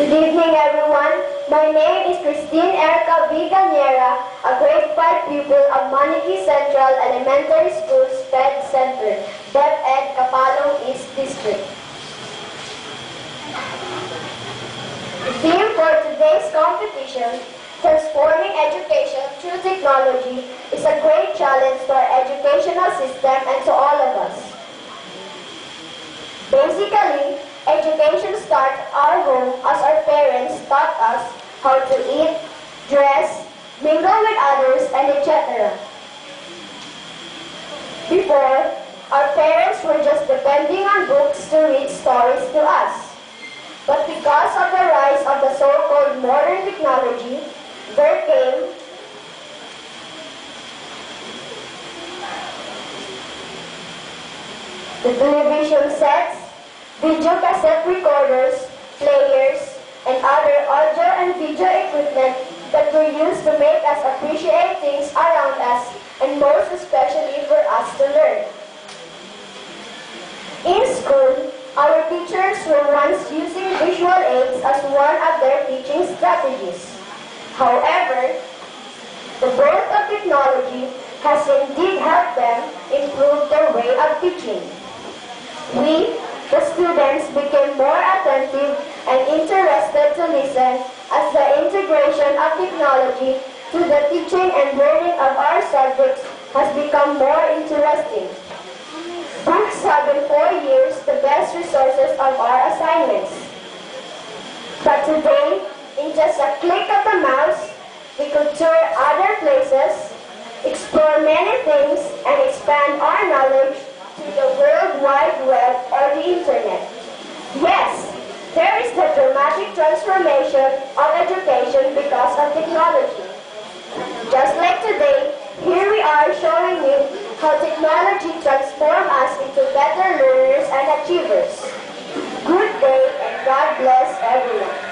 Good evening, everyone. My name is Chriztean Erika V. Ganiera, a grade 5 pupil of Maniki Central Elementary School SPED Center, DepEd Kapalong East District. The theme for today's competition, Transforming Education Through Technology, is a great challenge to our educational system and to all of us. Basically, education starts home as our parents taught us how to eat, dress, mingle with others, and etc. Before, our parents were just depending on books to read stories to us. But because of the rise of the so-called modern technology, there came the television sets, video cassette recorders, players, and other audio and video equipment that were used to make us appreciate things around us and most especially for us to learn. In school, our teachers were once using visual aids as one of their teaching strategies. However, the growth of technology has indeed helped them improve their way of teaching. We, the students, became more attentive and interested to listen as the integration of technology to the teaching and learning of our subjects has become more interesting. Books have been for years the best resources of our assignments. But today, in just a click of the mouse, we could tour other places, explore many things, and expand our knowledge dramatic transformation of education because of technology. Just like today, here we are showing you how technology transforms us into better learners and achievers. Good day and God bless everyone.